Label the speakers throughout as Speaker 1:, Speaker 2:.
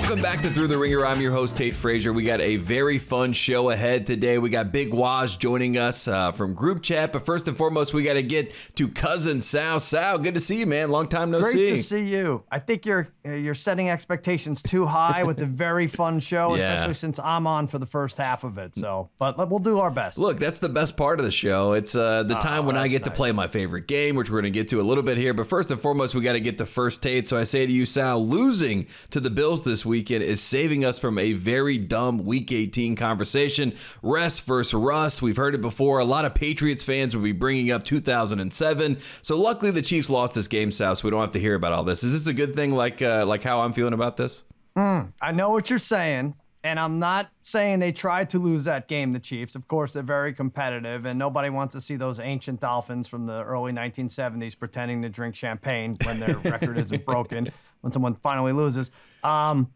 Speaker 1: Welcome back to Thru the Ringer. I'm your host, Tate Frazier. We got a very fun show ahead today. We got Big Waz joining us uh, from Group Chat. But first and foremost, we got to get to cousin Sal. Sal, good to see you, man. Long time no
Speaker 2: Great
Speaker 1: see.
Speaker 2: to see you. I think you're uh, you're setting expectations too high with the very fun show,
Speaker 1: Yeah.
Speaker 2: especially since I'm on for the first half of it. So, but we'll do our best.
Speaker 1: Look, that's the best part of the show. It's uh, the time when I get to play my favorite game, which we're going to get to a little bit here. But first and foremost, we got to get to first Tate. So I say to you, Sal, losing to the Bills this weekend is saving us from a very dumb Week 18 conversation. Rest versus rust. We've heard it before. A lot of Patriots fans will be bringing up 2007. So luckily, the Chiefs lost this game, so we don't have to hear about all this. Is this a good thing, like uh, like how I'm feeling about this?
Speaker 2: I know what you're saying, and I'm not saying they tried to lose that game, the Chiefs. Of course, they're very competitive, and nobody wants to see those ancient Dolphins from the early 1970s pretending to drink champagne when their record isn't broken, when someone finally loses. Um,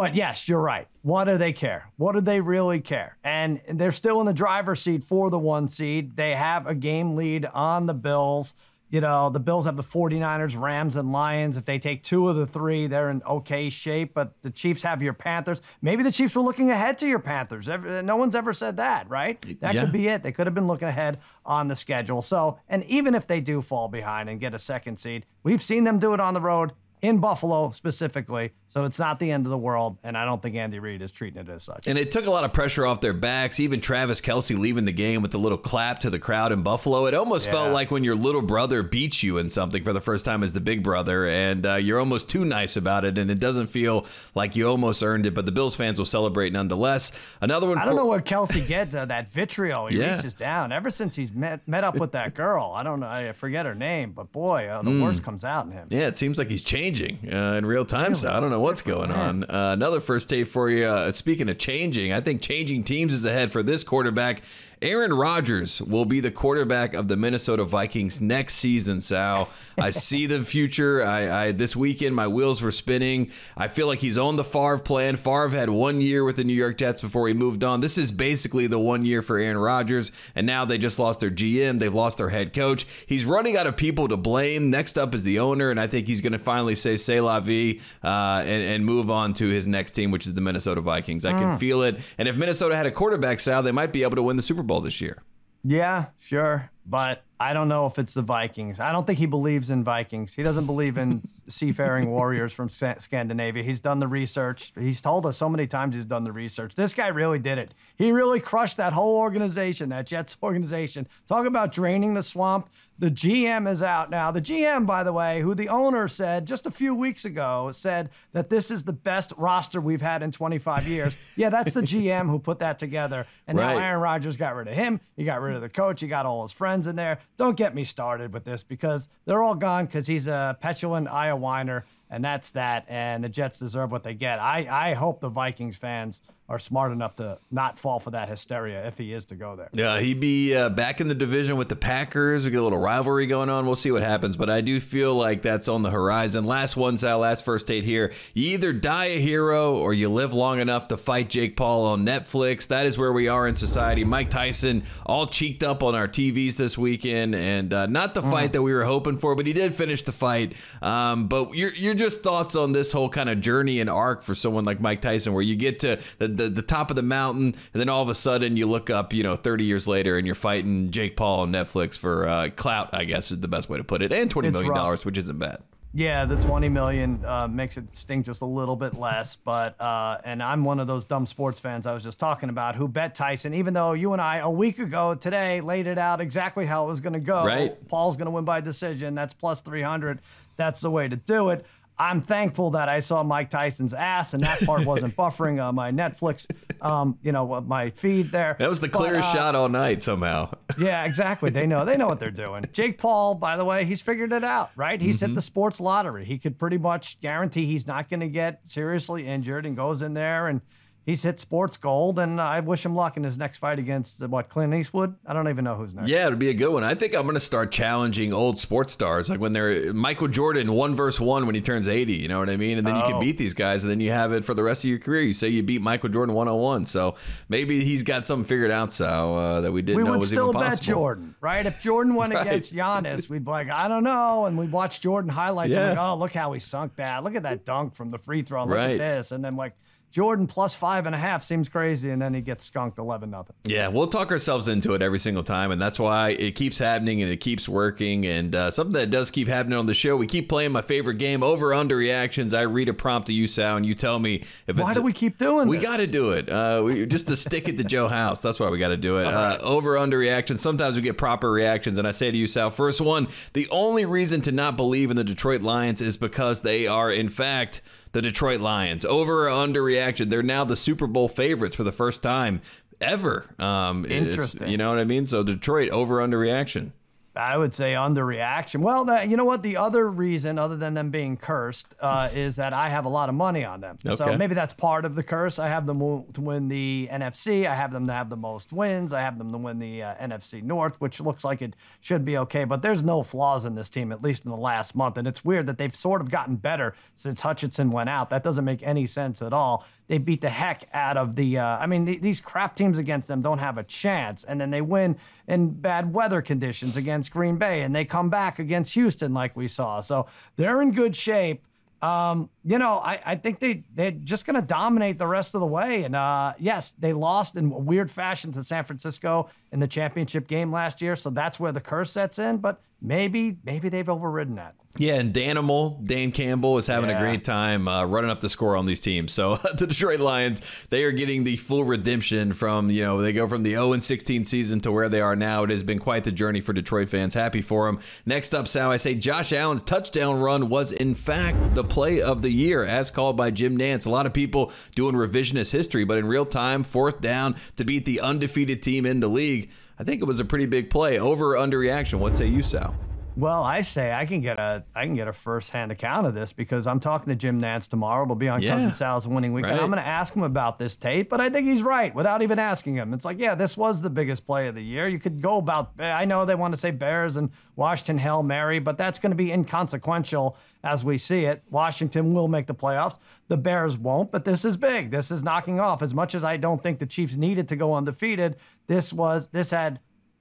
Speaker 2: but yes, you're right. What do they care? What do they really care? And they're still in the driver's seat for the one seed. They have a game lead on the Bills. You know, the Bills have the 49ers, Rams, and Lions. If they take two of the three, they're in okay shape. But the Chiefs have your Panthers. Maybe the Chiefs were looking ahead to your Panthers. No one's ever said that, right? That
Speaker 1: Yeah.
Speaker 2: could be it. They could have been looking ahead on the schedule. So, and even if they do fall behind and get a second seed, we've seen them do it on the road in Buffalo specifically. So it's not the end of the world. And I don't think Andy Reid is treating it as such.
Speaker 1: And it took a lot of pressure off their backs. Even Travis Kelce leaving the game with a little clap to the crowd in Buffalo. It almost felt like when your little brother beats you in something for the first time as the big brother, and uh, you're almost too nice about it, and it doesn't feel like you almost earned it. But the Bills fans will celebrate nonetheless. Another one.
Speaker 2: I don't know where Kelsey gets uh, that vitriol. He
Speaker 1: Yeah.
Speaker 2: reaches down ever since he's met met up with that girl. I don't know. I forget her name, but boy, uh, the worst comes out in him.
Speaker 1: Yeah, it seems like he's changing uh, in real time. So I don't know what's going on. Uh, another first Tate for you. Uh, speaking of changing, I think changing teams is ahead for this quarterback. Aaron Rodgers will be the quarterback of the Minnesota Vikings next season. Sal, I see the future. I, I this weekend my wheels were spinning. I feel like he's on the Favre plan. Favre had one year with the New York Jets before he moved on. This is basically the one year for Aaron Rodgers, and now they just lost their GM. They've lost their head coach. He's running out of people to blame. Next up is the owner, and I think he's going to finally say "C'est la vie" uh, and, and move on to his next team, which is the Minnesota Vikings. I can feel it. And if Minnesota had a quarterback, Sal, they might be able to win the Super Bowl this year.
Speaker 2: Yeah, sure. But I don't know if it's the Vikings. I don't think he believes in Vikings. He doesn't believe in seafaring warriors from Sca- Scandinavia. He's done the research. He's told us so many times he's done the research. This guy really did it. He really crushed that whole organization, that Jets organization. Talk about draining the swamp. The GM is out now. The GM, by the way, who the owner said just a few weeks ago, said that this is the best roster we've had in 25 years. yeah, that's the GM who put that together. And now
Speaker 1: Right.
Speaker 2: Aaron Rodgers got rid of him. He got rid of the coach. He got all his friends in there. Don't get me started with this because they're all gone because he's a petulant Iowa whiner, and that's that. And the Jets deserve what they get. I, I hope the Vikings fans are smart enough to not fall for that hysteria if he is to go there.
Speaker 1: Yeah, he'd be uh, back in the division with the Packers. We get a little rivalry going on. We'll see what happens, but I do feel like that's on the horizon. Last one, Sal, last first Tate here. You either die a hero or you live long enough to fight Jake Paul on Netflix. That is where we are in society. Mike Tyson all cheeked up on our TVs this weekend, and uh, not the fight that we were hoping for, but he did finish the fight. Um, but your your just thoughts on this whole kind of journey and arc for someone like Mike Tyson, where you get to the, the, the top of the mountain, and then all of a sudden you look up, you know, 30 years later, and you're fighting Jake Paul on Netflix for uh, clout, I guess is the best way to put it, and 20
Speaker 2: It's
Speaker 1: million, dollars, which isn't bad.
Speaker 2: Yeah, the 20 million uh, makes it sting just a little bit less. But, uh, and I'm one of those dumb sports fans I was just talking about who bet Tyson, even though you and I a week ago today laid it out exactly how it was going to go.
Speaker 1: Right.
Speaker 2: Paul's going to win by decision. That's plus 300. That's the way to do it. I'm thankful that I saw Mike Tyson's ass and that part wasn't buffering on my Netflix, um, you know, uh, my feed there.
Speaker 1: That was the
Speaker 2: But,
Speaker 1: clearest
Speaker 2: uh,
Speaker 1: shot all night somehow.
Speaker 2: yeah, exactly. They know. They know what they're doing. Jake Paul, by the way, he's figured it out, right? He's
Speaker 1: Mm-hmm.
Speaker 2: hit the sports lottery. He could pretty much guarantee he's not going to get seriously injured and goes in there and he's hit sports gold, and I wish him luck in his next fight against what Clint Eastwood. I don't even know who's next.
Speaker 1: Yeah, it'd be a good one. I think I'm going to start challenging old sports stars, like when they're Michael Jordan one versus one when he turns 80. You know what I mean? And then you can
Speaker 2: Oh.
Speaker 1: beat these guys, and then you have it for the rest of your career. You say you beat Michael Jordan one on one, so maybe he's got something figured out, so uh, that we didn't
Speaker 2: we
Speaker 1: know
Speaker 2: would
Speaker 1: was
Speaker 2: still
Speaker 1: even
Speaker 2: bet
Speaker 1: possible.
Speaker 2: Jordan, right? If Jordan went
Speaker 1: Right.
Speaker 2: against Giannis, we'd be like, I don't know. And we'd watch Jordan highlights and
Speaker 1: Yeah.
Speaker 2: like, oh, look how he sunk that. Look at that dunk from the free throw. Look
Speaker 1: Right.
Speaker 2: at this. And then like Jordan plus five and a half seems crazy, and then he gets skunked eleven nothing.
Speaker 1: Yeah, we'll talk ourselves into it every single time, and that's why it keeps happening and it keeps working. And uh, something that does keep happening on the show, we keep playing my favorite game, over under reactions. I read a prompt to you, Sal, and you tell me if
Speaker 2: Why
Speaker 1: it's Why
Speaker 2: do we keep doing this?
Speaker 1: We got to do it. Uh, we, just to stick it to Joe House. That's why we got to do it. Uh, over under reactions. Sometimes we get proper reactions, and I say to you, Sal, first one: the only reason to not believe in the Detroit Lions is because they are, in fact, the Detroit Lions. Over or under reaction. They're now the Super Bowl favorites for the first time ever. Um,
Speaker 2: Interesting.
Speaker 1: You know what I mean? So Detroit over under reaction.
Speaker 2: I would say underreaction. Well, that, you know what? The other reason, other than them being cursed, uh, is that I have a lot of money on them.
Speaker 1: Okay.
Speaker 2: So maybe that's part of the curse. I have them to win the NFC. I have them to have the most wins. I have them to win the uh, NFC North, which looks like it should be okay. But there's no flaws in this team, at least in the last month. And it's weird that they've sort of gotten better since Hutchinson went out. That doesn't make any sense at all. They beat the heck out of the. Uh, I mean, th- these crap teams against them don't have a chance, and then they win in bad weather conditions against Green Bay, and they come back against Houston like we saw. So they're in good shape. Um, you know, I, I think they they're just going to dominate the rest of the way. And uh, yes, they lost in a weird fashion to San Francisco in the championship game last year, so that's where the curse sets in. But maybe maybe they've overridden that.
Speaker 1: Yeah, and Danimal, Dan Campbell is having a great time uh, running up the score on these teams. So the Detroit Lions, they are getting the full redemption from, you know, they go from the 0 and 16 season to where they are now. It has been quite the journey for Detroit fans. Happy for them. Next up, Sal, I say Josh Allen's touchdown run was, in fact, the play of the year, as called by Jim Nantz. A lot of people doing revisionist history, but in real time, fourth down to beat the undefeated team in the league. I think it was a pretty big play. Over or under reaction? What say you, Sal?
Speaker 2: Well, I say I can get a I can get a first hand account of this because I'm talking to Jim Nantz tomorrow. It'll be on
Speaker 1: Yeah.
Speaker 2: Cousin Sal's winning weekend.
Speaker 1: Right.
Speaker 2: I'm going to ask him about this tape, but I think he's right without even asking him. It's like, yeah, this was the biggest play of the year. You could go about. I know they want to say Bears and Washington Hail Mary, but that's going to be inconsequential as we see it. Washington will make the playoffs. The Bears won't, but this is big. This is knocking off. As much as I don't think the Chiefs needed to go undefeated, this was this had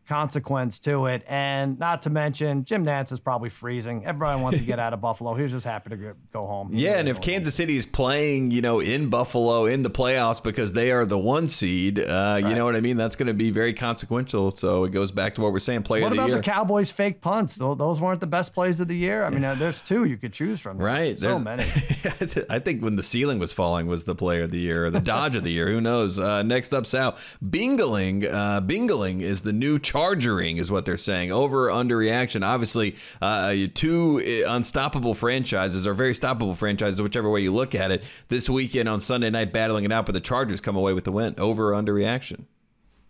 Speaker 2: consequence to it. And not to mention, Jim Nantz is probably freezing. Everybody wants to get out of Buffalo. He's just happy to go- home.
Speaker 1: Yeah, and if Kansas City is playing, you know, in Buffalo in the playoffs because they are the one seed, uh, you know what I mean? That's going to be very consequential. So it goes back to what we're saying, player
Speaker 2: What
Speaker 1: of the
Speaker 2: about the Cowboys' fake punts? Those weren't the best plays of the year. I mean, uh, there's two you could choose from.
Speaker 1: Right.
Speaker 2: So
Speaker 1: there's-
Speaker 2: many.
Speaker 1: I think when the ceiling was falling was the player of the year or the dodge of the year. Who knows? Uh, next up, Sal. Bingling. Uh, Bingling is the new chargering, is what they're saying. Over or under reaction. Obviously, uh, two unstoppable franchises or very stoppable franchises, whichever way you look at it, this weekend on Sunday night battling it out, but the Chargers come away with the win. Over or under reaction.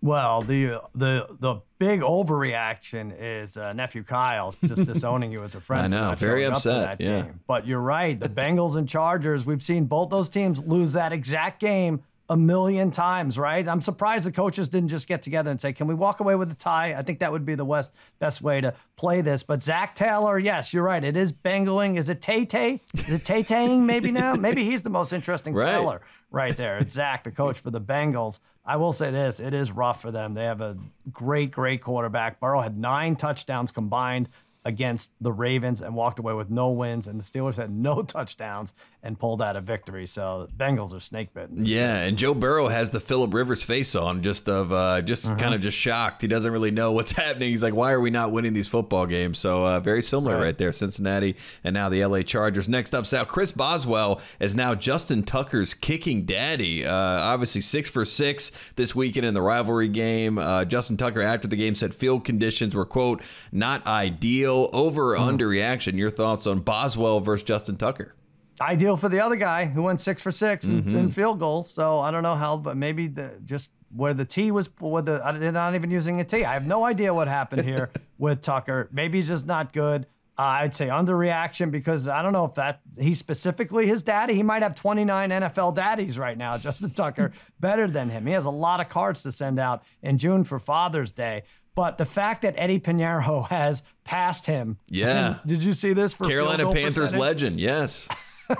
Speaker 2: Well, the the the big overreaction is uh, nephew Kyle just disowning you as a friend.
Speaker 1: I know, very
Speaker 2: up
Speaker 1: upset,
Speaker 2: that
Speaker 1: yeah.
Speaker 2: game. But you're right. The Bengals and Chargers. We've seen both those teams lose that exact game a million times. Right. I'm surprised the coaches didn't just get together and say, "Can we walk away with a tie?" I think that would be the West best way to play this. But Zac Taylor, yes, you're right. It is Bengaling. Is it Tay Tay? Is it Tay Taying maybe now? Maybe he's the most interesting
Speaker 1: Right.
Speaker 2: Taylor right there. It's Zach, the coach for the Bengals. I will say this: it is rough for them. They have a great, great quarterback. Burrow had nine touchdowns combined against the Ravens and walked away with no wins, and the Steelers had no touchdowns and pulled out a victory. So the Bengals are snake bitten.
Speaker 1: Yeah, and Joe Burrow has the Philip Rivers face on, just of uh, just kind of just shocked. He doesn't really know what's happening. He's like, "Why are we not winning these football games?" So uh, very similar right.
Speaker 2: Right.
Speaker 1: there, Cincinnati and now the LA Chargers. Next up, Sal Chris Boswell is now Justin Tucker's kicking daddy. Uh, obviously six for six this weekend in the rivalry game. Uh, Justin Tucker after the game said field conditions were quote not ideal. Over or under reaction. Your thoughts on Boswell versus Justin Tucker?
Speaker 2: Ideal for the other guy who went six for 6 in,
Speaker 1: Mm-hmm.
Speaker 2: in field goals. So I don't know how, but maybe the, just where the T was, where the they're not even using a T. I have no idea what happened here with Tucker. Maybe he's just not good. Uh, I'd say underreaction because I don't know if that he's specifically his daddy. He might have 29 NFL daddies right now. Justin Tucker better than him. He has a lot of cards to send out in June for Father's Day. But the fact that Eddie Piñeiro has passed him.
Speaker 1: Yeah.
Speaker 2: Did you see this for
Speaker 1: Carolina Panthers
Speaker 2: percentage?
Speaker 1: legend? Yes.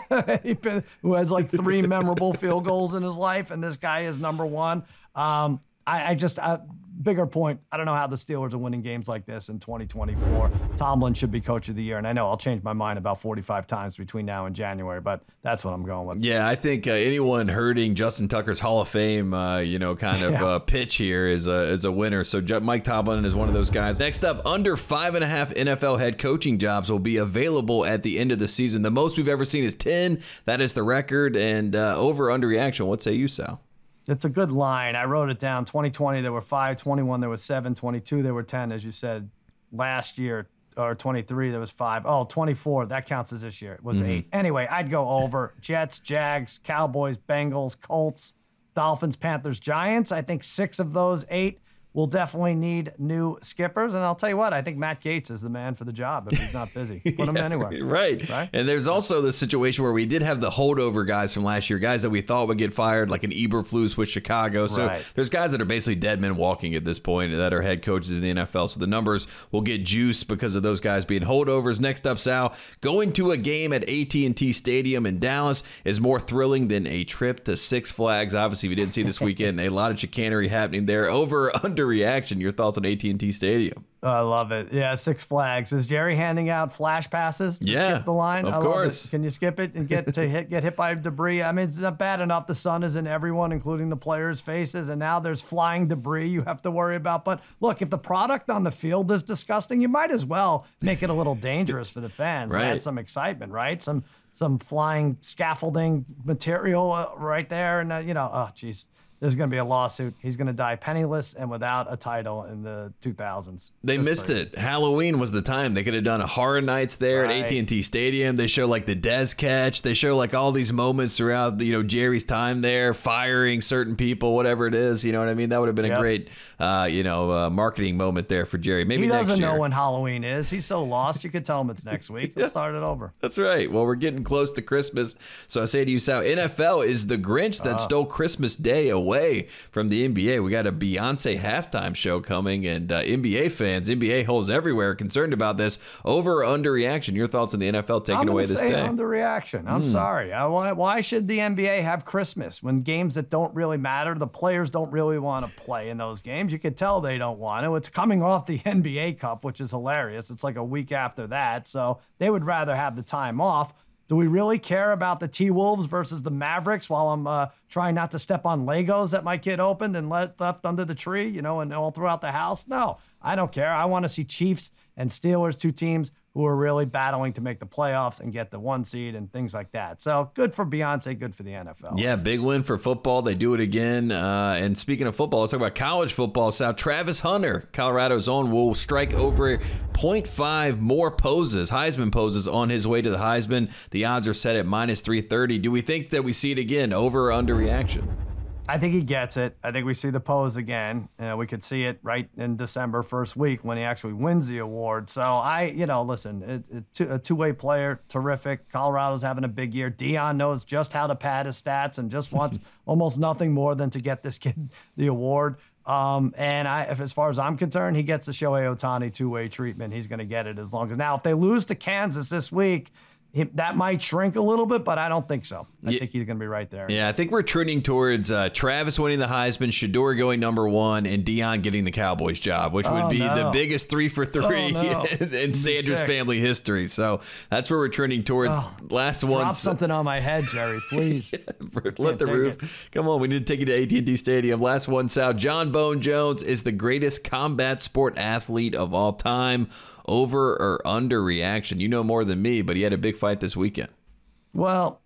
Speaker 2: who has like three memorable field goals in his life, and this guy is number one. Um, I, I just, uh, bigger point. I don't know how the Steelers are winning games like this in 2024. Tomlin should be coach of the year, and I know I'll change my mind about 45 times between now and January, but that's what I'm going with.
Speaker 1: Yeah, I think uh, anyone hurting Justin Tucker's Hall of Fame, uh, you know, kind of
Speaker 2: Yeah.
Speaker 1: uh, pitch here is a is a winner. So Mike Tomlin is one of those guys. Next up, under five and a half NFL head coaching jobs will be available at the end of the season. The most we've ever seen is ten. That is the record. And uh, over underreaction. What say you, Sal?
Speaker 2: It's a good line. I wrote it down. 2020, there were five. 21, there was seven. 22, there were 10, as you said. Last year, or 23, there was five. Oh, 24, that counts as this year. It was eight. Mm-hmm. Anyway, I'd go over Jets, Jags, Cowboys, Bengals, Colts, Dolphins, Panthers, Giants. I think six of those eight will definitely need new skippers. And I'll tell you what, I think Matt Gaetz is the man for the job if he's not busy. Put him anywhere.
Speaker 1: Right.
Speaker 2: Right?
Speaker 1: And there's also the situation where we did have the holdover guys from last year, guys that we thought would get fired, like an Eberflus with Chicago. So
Speaker 2: Right.
Speaker 1: there's guys that are basically dead men walking at this point that are head coaches in the NFL. So the numbers will get juiced because of those guys being holdovers. Next up, Sal, going to a game at AT&T Stadium in Dallas is more thrilling than a trip to Six Flags. Obviously, we didn't see this weekend a lot of chicanery happening there. Over or reaction. Your thoughts on AT&T Stadium?
Speaker 2: I love it. Yeah, Six Flags. Is Jerry handing out flash passes to
Speaker 1: Yeah,
Speaker 2: skip the line?
Speaker 1: of
Speaker 2: I
Speaker 1: course.
Speaker 2: Can you skip it and get to hit get hit by debris? I mean, it's not bad enough the sun is in everyone, including the players' faces, and now there's flying debris you have to worry about. But look, if the product on the field is disgusting, you might as well make it a little dangerous for the fans. and
Speaker 1: Right.
Speaker 2: Add some excitement, right? Some some flying scaffolding material uh, right there, and uh, you know, oh, jeez. There's going to be a lawsuit. He's going to die penniless and without a title in the 2000s.
Speaker 1: They
Speaker 2: Just
Speaker 1: missed it. Halloween was the time. They could have done a horror nights there
Speaker 2: Right.
Speaker 1: at AT&T Stadium. They show like the Dez catch. They show like all these moments throughout you know Jerry's time there, firing certain people, whatever it is. You know what I mean? That would have been a great, uh, you know, uh, marketing moment there for Jerry. Maybe
Speaker 2: He doesn't know when Halloween is. He's so lost. You could tell him it's next week. He'll start it over.
Speaker 1: That's right. Well, we're getting close to Christmas. So I say to you, Sal, NFL is the Grinch that stole Christmas Day away from the NBA. We got a Beyonce halftime show coming, and uh, NBA fans, NBA holes everywhere, concerned about this. Over or under reaction? Your thoughts on the NFL taking
Speaker 2: I'm
Speaker 1: away this
Speaker 2: say
Speaker 1: day?
Speaker 2: Underreaction. I'm sorry. I, why, why should the NBA have Christmas when games that don't really matter, the players don't really want to play in those games? You could tell they don't want to. It's coming off the NBA Cup, which is hilarious. It's like a week after that, so they would rather have the time off. Do we really care about the T Wolves versus the Mavericks while I'm uh, trying not to step on Legos that my kid opened and let, left under the tree, you know, and all throughout the house? No, I don't care. I want to see Chiefs and Steelers, two teams who are really battling to make the playoffs and get the one seed and things like that. So good for Beyonce, good for the NFL.
Speaker 1: Yeah, big win for football. They do it again. Uh, and speaking of football, let's talk about college football. South Travis Hunter, Colorado's own, will strike over 0.5 more poses, Heisman poses, on his way to the Heisman. The odds are set at minus 330. Do we think that we see it again? Over or under reaction?
Speaker 2: I think he gets it. I think we see the pose again. Uh, we could see it right in December first week when he actually wins the award. So I, you know, listen, it, it, two, a two-way player, terrific. Colorado's having a big year. Deion knows just how to pad his stats and just wants almost nothing more than to get this kid the award. Um, and I, if, as far as I'm concerned, he gets the Shohei Ohtani two-way treatment. He's going to get it as long as now. If they lose to Kansas this week, he, that might shrink a little bit, but I don't think so. I
Speaker 1: Yeah.
Speaker 2: think he's going to be right there.
Speaker 1: Yeah, I think we're trending towards uh, Travis winning the Heisman, Shedeur going number one, and Deion getting the Cowboys job, which would
Speaker 2: Oh,
Speaker 1: be the biggest three for three
Speaker 2: Oh, no.
Speaker 1: in, Sanders family history. So that's where we're trending towards. Last one.
Speaker 2: Drop something on my head, Jerry, please.
Speaker 1: Let the roof. Come on, we need to take you to AT&T Stadium. Last one, Sal. Jon Bone Jones is the greatest combat sport athlete of all time. Over or under reaction? You know more than me, but he had a big fight this weekend.
Speaker 2: Well,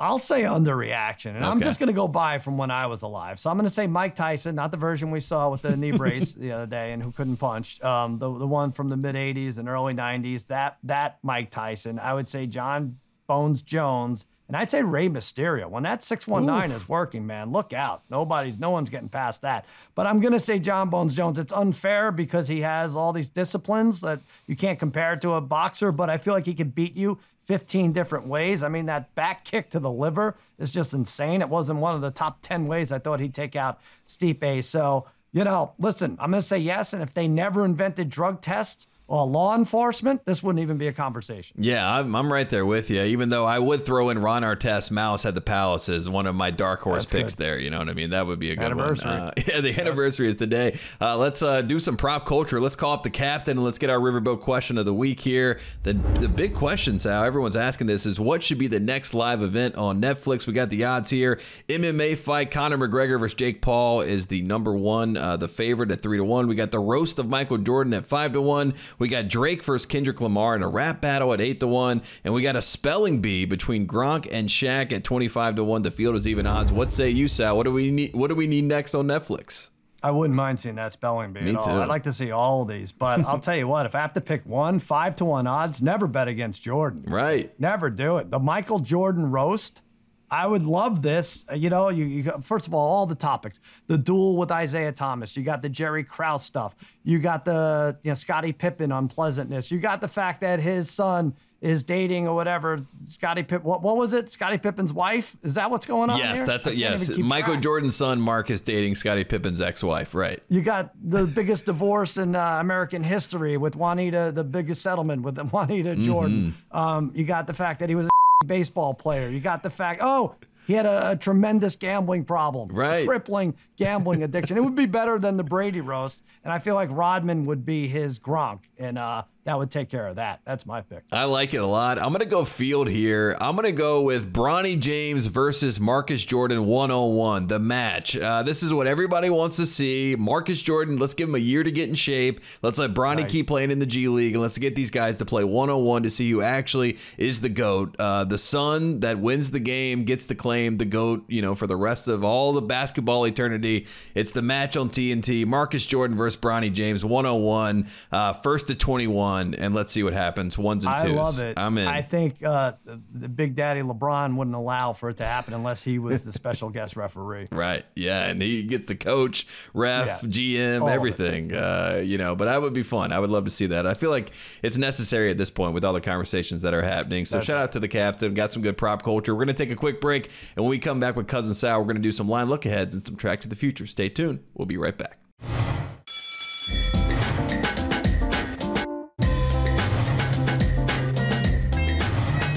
Speaker 2: I'll say underreaction, and I'm just going to go by from when I was alive. So I'm going to say Mike Tyson, not the version we saw with the knee brace the other day and who couldn't punch. Um, the the one from the mid '80s and early '90s. That that Mike Tyson. I would say Jon Bones Jones And I'd say Rey Mysterio. When that 619 is working, man, look out. Nobody's, no one's getting past that. But I'm going to say Jon Bones Jones. It's unfair because he has all these disciplines that you can't compare to a boxer, but I feel like he could beat you 15 different ways. I mean, that back kick to the liver is just insane. It wasn't one of the top 10 ways I thought he'd take out Stipe. So, you know, listen, I'm going to say yes. And if they never invented drug tests, well, law enforcement, this wouldn't even be a conversation.
Speaker 1: Yeah, I'm, I'm right there with you. Even though I would throw in Ron Artest Mouse at the Palace as one of my dark horse That's picks good. there. You know what I mean? That would be a good
Speaker 2: anniversary. one.
Speaker 1: Uh, yeah, the anniversary is today. Uh, let's uh, do some prop culture. Let's call up the captain and let's get our Riverboat question of the week here. The the big question, Sal, everyone's asking this is what should be the next live event on Netflix? We got the odds here. MMA fight Conor McGregor versus Jake Paul is the number one, uh, the favorite at three to one. We got the roast of Michael Jordan at five to one. We got Drake versus Kendrick Lamar in a rap battle at 8 to 1. And we got a spelling bee between Gronk and Shaq at 25 to 1. The field is even odds. What say you, Sal? What do we need what do we need next on Netflix?
Speaker 2: I wouldn't mind seeing that spelling bee
Speaker 1: Me
Speaker 2: at
Speaker 1: too.
Speaker 2: all. I'd like to see all of these, but I'll tell you what, if I have to pick one, five to one odds, never bet against Jordan.
Speaker 1: Right.
Speaker 2: Never do it. The Michael Jordan roast I would love this. Uh, you know, you, you, first of all, all the topics: the duel with Isiah Thomas. You got the Jerry Krause stuff. You got the you know Scottie Pippen unpleasantness. You got the fact that his son is dating or whatever. Scottie Pippen. What, what was it? Scottie Pippen's wife. Is that what's going on?
Speaker 1: Yes,
Speaker 2: here?
Speaker 1: that's a, yes. Michael track. Jordan's son Mark is dating Scottie Pippen's ex-wife. Right.
Speaker 2: You got the biggest divorce in uh, American history with Juanita, the biggest settlement with Juanita Jordan. Mm-hmm. Um, you got the fact that he was. Baseball player. You got the fact, oh, he had a, a tremendous gambling problem,
Speaker 1: right?
Speaker 2: crippling gambling addiction. it would be better than the Brady roast, and I feel like Rodman would be his Gronk, and uh, that would take care of that. That's my pick.
Speaker 1: I like it a lot. I'm going to go field here. I'm going to go with Bronny James versus Marcus Jordan 101, the match. Uh, this is what everybody wants to see. Marcus Jordan, let's give him a year to get in shape. Let's let Bronny nice. keep playing in the G League, and let's get these guys to play 101 to see who actually is the GOAT. Uh, the son that wins the game gets to claim the GOAT, you know, for the rest of all the basketball eternity. It's the match on TNT. Marcus Jordan versus Bronny James 101, uh, first to 21 and let's see what happens. Ones and twos.
Speaker 2: I love it.
Speaker 1: I'm in.
Speaker 2: I think uh, the Big Daddy LeBron wouldn't allow for it to happen unless he was the special guest referee.
Speaker 1: Right. Yeah, and he gets the coach, ref, yeah. GM, all everything. Uh, you know, but that would be fun. I would love to see that. I feel like it's necessary at this point with all the conversations that are happening. So That's shout out to the captain. Got some good prop culture. We're gonna take a quick break, and when we come back with cousin Sal, we're gonna do some line look aheads and some track to the future. Stay tuned. We'll be right back.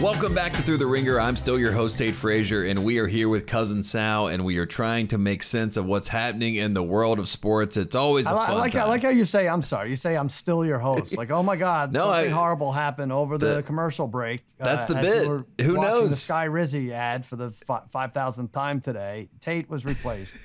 Speaker 1: Welcome back to Thru the Ringer. I'm still your host, Tate Frazier, and we are here with Cousin Sal, and we are trying to make sense of what's happening in the world of sports. It's always a I, fun
Speaker 2: I like,
Speaker 1: time.
Speaker 2: I like how you say, I'm sorry. You say, I'm still your host. Like, oh my God, no, something I, horrible happened over the, the commercial break.
Speaker 1: That's uh, the bit. Who knows?
Speaker 2: the Sky Rizzy ad for the 5,000th time today. Tate was replaced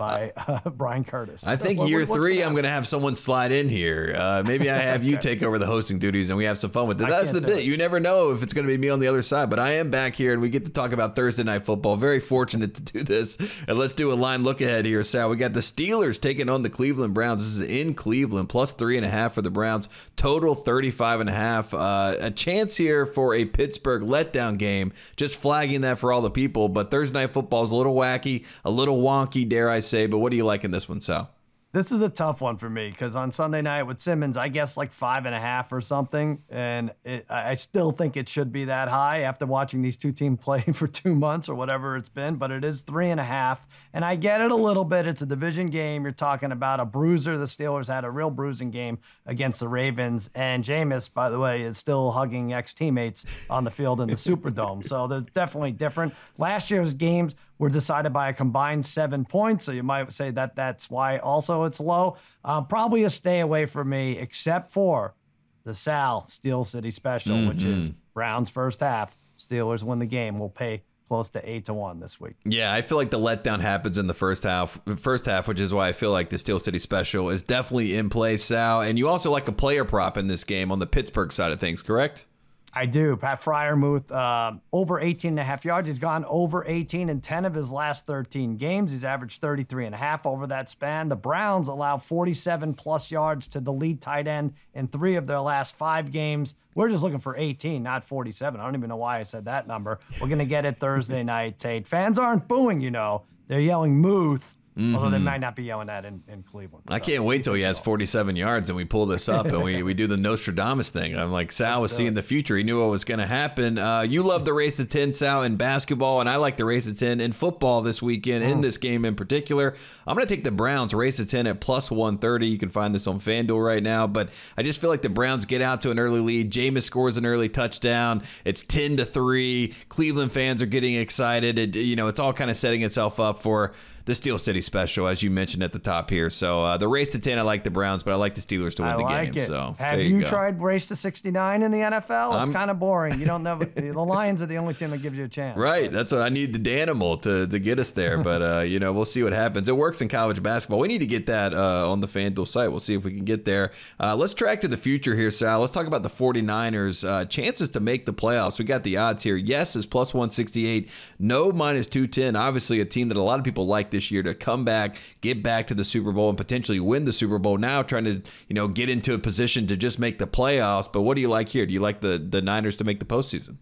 Speaker 2: by uh, Bryan Curtis.
Speaker 1: I think what, year three, I'm going to have someone slide in here. Uh, maybe I have you take over the hosting duties and we have some fun with it. That's the bit. It. You never know if it's going to be me on the other side, but I am back here and we get to talk about Thursday night football. Very fortunate to do this. And let's do a line look ahead here, Sal. We got the Steelers taking on the Cleveland Browns. This is in Cleveland, plus three and a half for the Browns. Total 35 and a half. Uh, a chance here for a Pittsburgh letdown game. Just flagging that for all the people. But Thursday night football is a little wacky, a little wonky, dare I say. Say, but what do you like in this one, Sal?
Speaker 2: This is a tough one for me because on Sunday night with Simmons, I guess like five and a half or something. And it, I still think it should be that high after watching these two teams play for two months or whatever it's been, but it is three and a half. And I get it a little bit. It's a division game. You're talking about a bruiser. The Steelers had a real bruising game against the Ravens. And Jameis, by the way, is still hugging ex teammates on the field in the Superdome. So they're definitely different. Last year's games were decided by a combined seven points. So you might say that that's why also it's low. Uh, probably a stay away for me, except for the Sal Steel City special, mm-hmm. which is Browns first half. Steelers win the game. We'll pay close to eight to one this week.
Speaker 1: Yeah, I feel like the letdown happens in the first half. First half, which is why I feel like the Steel City special is definitely in play, Sal. And you also like a player prop in this game on the Pittsburgh side of things, correct?
Speaker 2: I do. Pat Freiermuth, uh, over 18 and a half yards. He's gone over 18 in 10 of his last 13 games. He's averaged 33 and a half over that span. The Browns allow 47 plus yards to the lead tight end in three of their last five games. We're just looking for 18, not 47. I don't even know why I said that number. We're going to get it Thursday night, Tate. Fans aren't booing, you know. They're yelling Muth Mm-hmm. Although they mm-hmm. might not be yelling that in, in Cleveland.
Speaker 1: I can't wait till he has 47 yards and we pull this up and we, we do the Nostradamus thing. I'm like, Sal was seeing the future. He knew what was going to happen. Uh, you love the race to 10, Sal, in basketball, and I like the race to 10 in football this weekend, in mm. this game in particular. I'm going to take the Browns race to 10 at plus 130. You can find this on FanDuel right now, but I just feel like the Browns get out to an early lead. Jameis scores an early touchdown. It's 10 to 3. Cleveland fans are getting excited. It, you know, it's all kind of setting itself up for the Steel City special, as you mentioned at the top here. So uh, the race to 10, I like the Browns, but I like the Steelers to win
Speaker 2: I
Speaker 1: the
Speaker 2: like
Speaker 1: game.
Speaker 2: It.
Speaker 1: So
Speaker 2: have you, you tried race to 69 in the NFL? It's kind of boring. You don't know. the Lions are the only team that gives you a chance.
Speaker 1: Right. That's what I need the Danimal to, to get us there. But, uh, you know, we'll see what happens. It works in college basketball. We need to get that uh, on the FanDuel site. We'll see if we can get there. Uh, let's track to the future here, Sal. Let's talk about the 49ers' uh, chances to make the playoffs. We got the odds here. Yes is plus 168. No minus 210. Obviously, a team that a lot of people like this year to come back get back to the Super Bowl, and potentially win the Super Bowl. Now trying to you know get into a position to just make the playoffs. But what do you like here? Do you like the the Niners to make the postseason?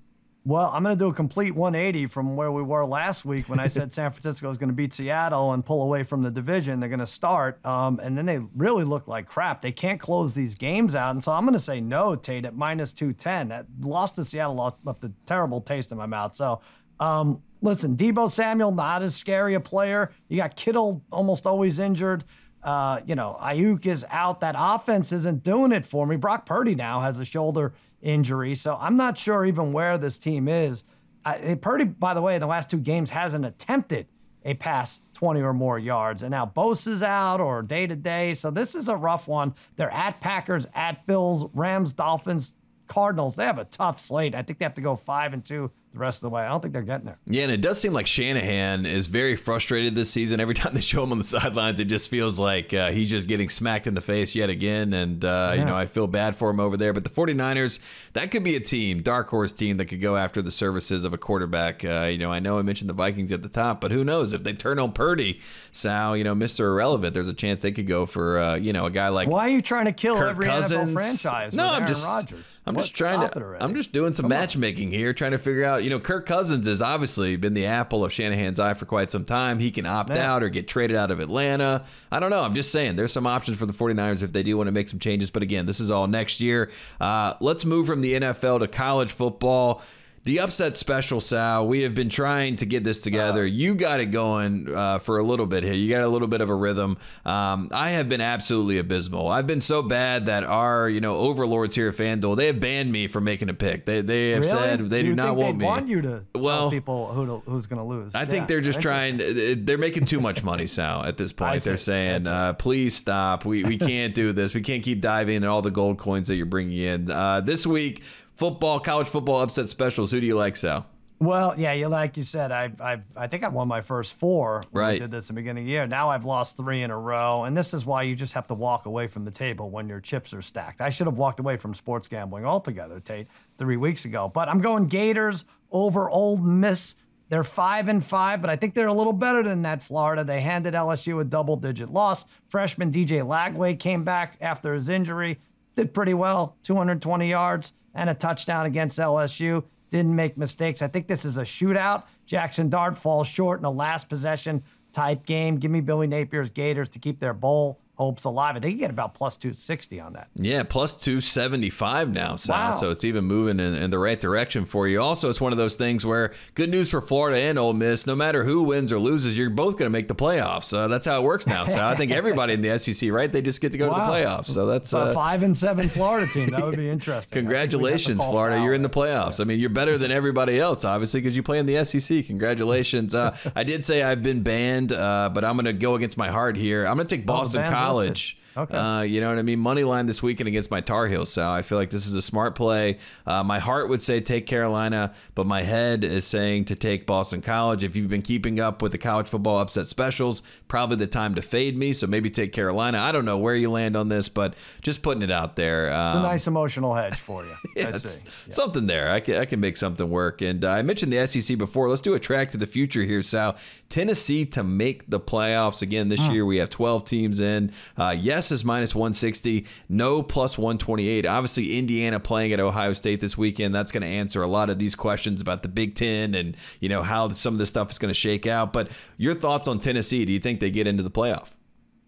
Speaker 2: Well, I'm going to do a complete 180 from where we were last week when I said San Francisco is going to beat Seattle and pull away from the division. They're going to start, um, and then they really look like crap. They can't close these games out, and so I'm going to say no, Tate, at minus 210. That lost to Seattle left a terrible taste in my mouth. So um, listen, Deebo Samuel, not as scary a player. You got Kittle almost always injured. Uh, you know, Aiyuk is out. That offense isn't doing it for me. Brock Purdy now has a shoulder injury, so I'm not sure even where this team is. Uh, Purdy, by the way, in the last two games hasn't attempted a pass 20 or more yards. And now Bosa's out or day to day. So this is a rough one. They're at Packers, at Bills, Rams, Dolphins, Cardinals. They have a tough slate. I think they have to go five and two the rest of the way. I don't think they're getting there.
Speaker 1: Yeah, and it does seem like Shanahan is very frustrated this season. Every time they show him on the sidelines, it just feels like uh, he's just getting smacked in the face yet again. And, uh, yeah. you know, I feel bad for him over there. But the 49ers, that could be a team, dark horse team, that could go after the services of a quarterback. Uh, you know, I know I mentioned the Vikings at the top, but who knows? If they turn on Purdy, Sal, you know, Mr. Irrelevant, there's a chance they could go for, uh, you know, a guy like.
Speaker 2: Why are you trying to kill
Speaker 1: Kirk
Speaker 2: every
Speaker 1: Cousins?
Speaker 2: NFL franchise?
Speaker 1: No,
Speaker 2: I'm
Speaker 1: just.
Speaker 2: Rodgers?
Speaker 1: I'm what? just trying to. I'm just doing some Come matchmaking on. here, trying to figure out, you know, Kirk Cousins has obviously been the apple of Shanahan's eye for quite some time. He can opt out or get traded out of Atlanta. I don't know. I'm just saying there's some options for the 49ers if they do want to make some changes. But again, this is all next year. Uh, let's move from the NFL to college football. The upset special, Sal. We have been trying to get this together. Uh, you got it going uh, for a little bit here. You got a little bit of a rhythm. Um, I have been absolutely abysmal. I've been so bad that our you know overlords here at FanDuel they have banned me from making a pick. They they have
Speaker 2: really?
Speaker 1: said they
Speaker 2: do,
Speaker 1: do not want me.
Speaker 2: Want you to well, tell people who to, who's going to lose?
Speaker 1: I yeah, think they're just trying. They're making too much money, Sal. At this point, they're saying, uh, "Please stop. We we can't do this. We can't keep diving in all the gold coins that you're bringing in." Uh, this week football, college football upset specials. Who do you like, Sal?
Speaker 2: Well, yeah, you like you said, I've, I've I think I won my first four.
Speaker 1: Right.
Speaker 2: did this in the beginning of the year. Now I've lost three in a row, and this is why you just have to walk away from the table when your chips are stacked. I should have walked away from sports gambling altogether, Tate, three weeks ago. But I'm going Gators over Ole Miss. They're five and five, but I think they're a little better than that. Florida. They handed LSU a double-digit loss. Freshman DJ Lagway came back after his injury, did pretty well, 220 yards and a touchdown against LSU. Didn't make mistakes. I think this is a shootout. Jaxson Dart falls short in a last possession type game. Give me Billy Napier's Gators to keep their bowl hopes alive. I think you get about plus 260 on that.
Speaker 1: Yeah, plus 275 now, Sal.
Speaker 2: Wow.
Speaker 1: So it's even moving in, in, the right direction for you. Also, it's one of those things where good news for Florida and Ole Miss, no matter who wins or loses, you're both going to make the playoffs. Uh, that's how it works now. So I think everybody in the SEC, right? They just get to go wow. to the playoffs. So that's
Speaker 2: uh, a five and seven Florida team. That would be interesting.
Speaker 1: Congratulations, Florida. You're in the playoffs. Yeah. I mean, you're better than everybody else, obviously, because you play in the SEC. Congratulations. Uh, I did say I've been banned, uh, but I'm going to go against my heart here. I'm going to take oh, Boston oh, College college
Speaker 2: Okay.
Speaker 1: Uh, you know what I mean? Money line this weekend against my Tar Heels, Sal. I feel like this is a smart play. Uh, my heart would say take Carolina, but my head is saying to take Boston College. If you've been keeping up with the college football upset specials, probably the time to fade me. So maybe take Carolina. I don't know where you land on this, but just putting it out there. Um,
Speaker 2: it's a nice emotional hedge for you.
Speaker 1: yeah, something there. I can I can make something work. And uh, I mentioned the SEC before. Let's do a track to the future here, Sal. Tennessee to make the playoffs again this mm. year. We have 12 teams in. Uh, is minus 160. No plus 128. Obviously, Indiana playing at Ohio State this weekend. That's going to answer a lot of these questions about the Big Ten and you know how some of this stuff is going to shake out. But your thoughts on Tennessee? Do you think they get into the playoff?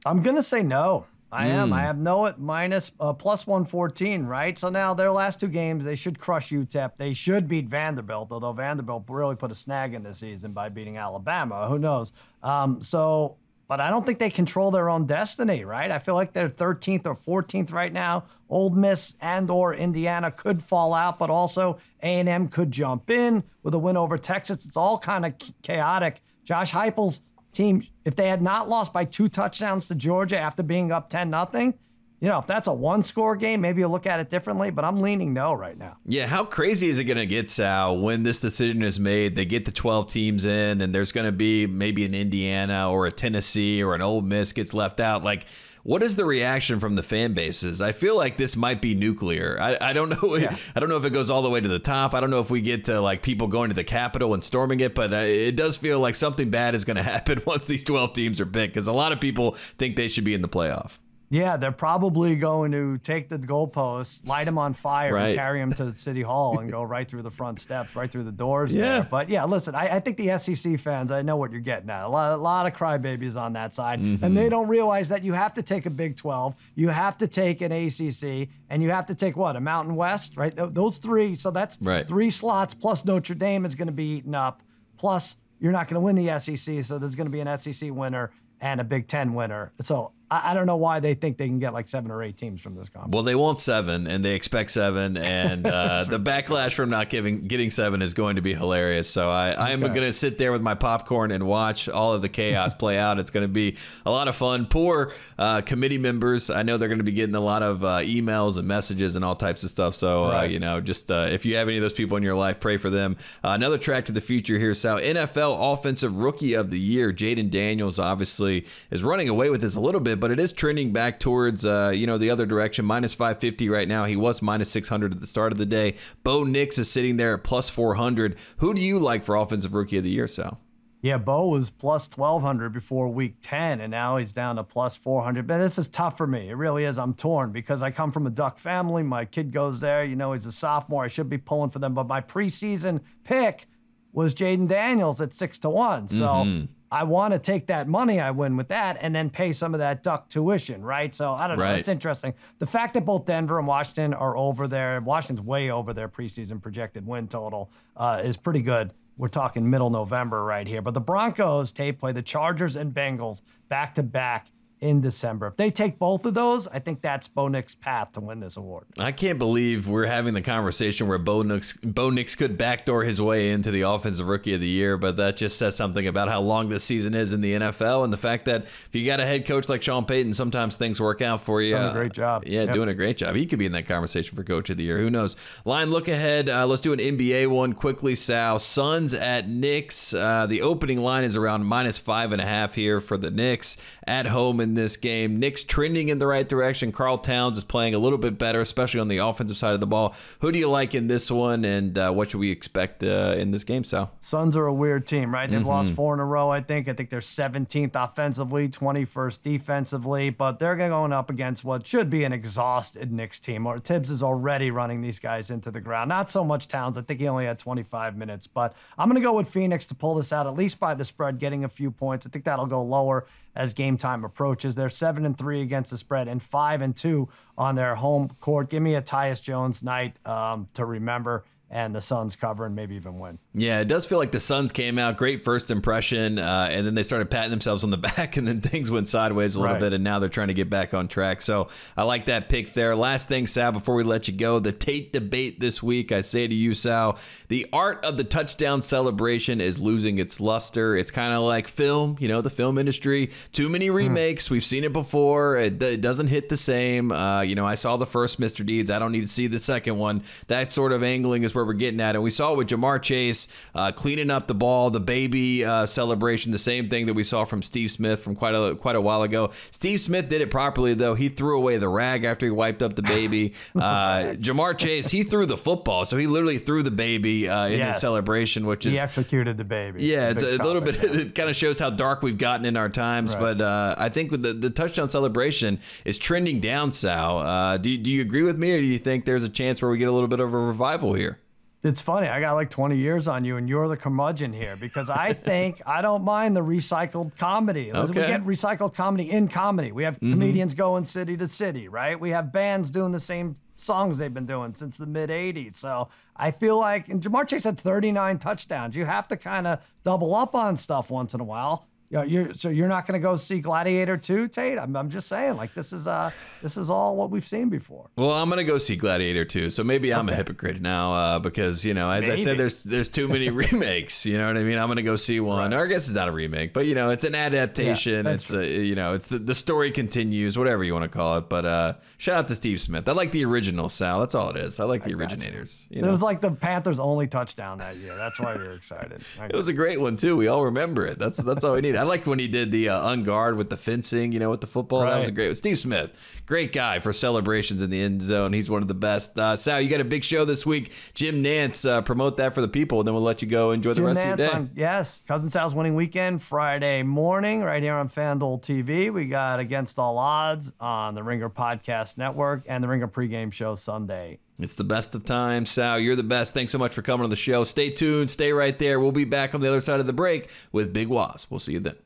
Speaker 2: I'm going to say no. I mm. am. I hmm. have no at minus uh, plus 114, right? So now their last two games, they should crush UTEP. They should beat Vanderbilt, although Vanderbilt really put a snag in the season by beating Alabama. Who knows? Um, so, but I don't think they control their own destiny, right? I feel like they're 13th or 14th right now. Ole Miss and or Indiana could fall out, but also A&M could jump in with a win over Texas. It's all kind of chaotic. Josh Heupel's team, if they had not lost by two touchdowns to Georgia after being up 10 nothing, you know, if that's a one score game, maybe you look at it differently, but I'm leaning no right now.
Speaker 1: Yeah, how crazy is it going to get, Sal, when this decision is made? They get the 12 teams in, and there's going to be maybe an Indiana or a Tennessee or an Ole Miss gets left out. Like, what is the reaction from the fan bases? I feel like this might be nuclear. I, I don't know. Yeah. I don't know if it goes all the way to the top. I don't know if we get to like people going to the Capitol and storming it, but uh, it does feel like something bad is going to happen once these 12 teams are picked because a lot of people think they should be in the playoff.
Speaker 2: Yeah, they're probably going to take the goalposts, light them on fire, right. and carry them to the city hall and go right through the front steps, right through the doors. Yeah. There. But yeah, listen, I, I, think the SEC fans, I know what you're getting at. A lot, a lot of crybabies on that side, mm-hmm. and they don't realize that you have to take a Big 12, you have to take an ACC, and you have to take what a Mountain West, right? Those three. So that's right. three slots plus Notre Dame is going to be eaten up. Plus, you're not going to win the SEC, so there's going to be an SEC winner and a Big Ten winner. So I, I, don't know why they think they can get like seven or eight teams from this conference.
Speaker 1: Well, they want seven, and they expect seven, and uh, the backlash from not giving getting seven is going to be hilarious. So I, I am okay. going to sit there with my popcorn and watch all of the chaos play out. It's going to be a lot of fun. Poor uh, committee members, I know they're going to be getting a lot of uh, emails and messages and all types of stuff. So uh, right. you know, just uh, if you have any of those people in your life, pray for them. Uh, another track to the future here. So NFL Offensive Rookie of the Year, Jayden Daniels, obviously is running away with this a little bit but it is trending back towards uh, you know the other direction. Minus 550 right now. He was minus 600 at the start of the day. Bo Nix is sitting there at plus 400. Who do you like for offensive rookie of the year, Sal?
Speaker 2: Yeah, Bo was plus 1200 before week 10, and now he's down to plus 400. But this is tough for me. It really is. I'm torn because I come from a Duck family. My kid goes there. You know, he's a sophomore. I should be pulling for them. But my preseason pick was Jayden Daniels at six to one. So mm-hmm. I want to take that money I win with that and then pay some of that duck tuition, right? So I don't know. Right. It's interesting. The fact that both Denver and Washington are over there, Washington's way over their preseason projected win total, uh, is pretty good. We're talking middle November right here. But the Broncos tape play the Chargers and Bengals back to back in December. If they take both of those, I think that's Bo Nix' path to win this award.
Speaker 1: I can't believe we're having the conversation where Bo Nix, Bo Nix could backdoor his way into the Offensive Rookie of the Year, but that just says something about how long this season is in the NFL and the fact that if you got a head coach like Sean Payton, sometimes things work out for you.
Speaker 2: Doing a great job.
Speaker 1: Yeah, yep. doing a great job. He could be in that conversation for Coach of the Year. Who knows? Line look ahead. Uh, let's do an NBA one quickly, Sal. Suns at Knicks. Uh, the opening line is around minus five and a half here for the Knicks at home in this game. Knicks Knicks trending in the right direction. Karl Towns is playing a little bit better, especially on the offensive side of the ball. Who do you like in this one, and uh, what should we expect uh, in this game, Sal?
Speaker 2: Suns are a weird team, right? They've mm-hmm. lost four in a row, I think. I think they're 17th offensively, 21st defensively, but they're going up against what should be an exhausted Knicks team. Or Thibs is already running these guys into the ground. Not so much Towns. I think he only had 25 minutes, but I'm going to go with Phoenix to pull this out, at least by the spread, getting a few points. I think that'll go lower as game time approaches. They're seven and three against the spread and five and two on their home court. Give me a Tyus Jones night um, to remember and the Suns cover and maybe even win.
Speaker 1: Yeah, it does feel like the Suns came out great first impression, uh, and then they started patting themselves on the back, and then things went sideways a little
Speaker 2: Right.
Speaker 1: bit, and now they're trying to get back on track. So I like that pick there. Last thing, Sal, before we let you go, the Tate debate this week. I say to you, Sal, the art of the touchdown celebration is losing its luster. It's kind of like film, you know, the film industry. Too many remakes. We've seen it before. It, it doesn't hit the same. Uh, you know, I saw the first Mr. Deeds. I don't need to see the second one. That sort of angling is where we're getting at. And we saw it with Ja'Marr Chase uh, cleaning up the ball, the baby uh, celebration, the same thing that we saw from Steve Smith from quite a quite a while ago. Steve Smith did it properly though. He threw away the rag after he wiped up the baby. Uh, Ja'Marr Chase, he threw the football, so he literally threw the baby uh, in his celebration, which is
Speaker 2: He executed the baby.
Speaker 1: yeah, it's a,
Speaker 2: big
Speaker 1: little bit. It kind of shows how dark we've gotten in our times.
Speaker 2: Right.
Speaker 1: But uh, I think with the, the touchdown celebration is trending down. Sal, uh, do do you agree with me, or do you think there's a chance where we get a little bit of a revival here?
Speaker 2: It's funny. I got like 20 years on you, and you're the curmudgeon here because I think I don't mind the recycled comedy. Listen, We get recycled comedy in comedy. We have mm-hmm. comedians going city to city, right? We have bands doing the same songs they've been doing since the mid 80s. So I feel like, and Ja'Marr Chase had 39 touchdowns. You have to kind of double up on stuff once in a while. You know, you're, so you're not going to go see Gladiator 2, Tate? I'm, I'm just saying, like this is uh this is all what we've seen before.
Speaker 1: Well, I'm gonna go see Gladiator 2, so maybe I'm a hypocrite now uh, because you know, as I said, there's there's too many remakes. You know what I mean? I'm gonna go see one, or I guess it's not a remake, but you know, it's an adaptation.
Speaker 2: that's
Speaker 1: it's a, you know, it's the, the story continues, whatever you want to call it. But uh, shout out to Steve Smith. I like the original Sal. That's all it is. I like the originators. You
Speaker 2: It
Speaker 1: know,
Speaker 2: was like the Panthers' only touchdown that year. That's why you're excited.
Speaker 1: It was a great one too. We all remember it. That's that's all we need. I liked when he did the uh, unguard with the fencing, you know, with the football. That was a
Speaker 2: Right.
Speaker 1: great. Steve Smith, great guy for celebrations in the end zone. He's one of the best. Uh, Sal, you got a big show this week. Jim Nantz, uh, promote that for the people, and then we'll let you go enjoy the
Speaker 2: Jim
Speaker 1: rest
Speaker 2: Nantz
Speaker 1: of your day.
Speaker 2: on, yes, Cousin Sal's winning weekend Friday morning right here on FanDuel TV. We got Against All Odds on the Ringer Podcast Network and the Ringer pregame show Sunday.
Speaker 1: It's the best of times. Sal, you're the best. Thanks so much for coming on the show. Stay tuned. Stay right there. We'll be back on the other side of the break with Big Waz. We'll see you then.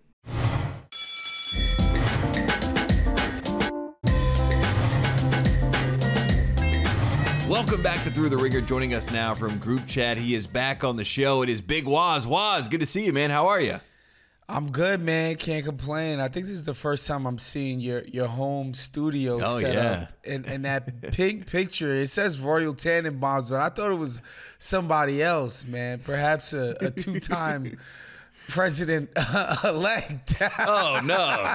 Speaker 1: Welcome back to Thru the Ringer. Joining us now from Group Chat. He is back on the show. It is Big Waz. Waz, good to see you, man. How are you?
Speaker 3: I'm good, man. Can't complain. I think this is the first time I'm seeing your your home studio
Speaker 1: Oh,
Speaker 3: set
Speaker 1: yeah.
Speaker 3: up. And and that pink picture, it says Royal Tenenbaums, but I thought it was somebody else, man. Perhaps a, a two time president elect.
Speaker 1: Oh no.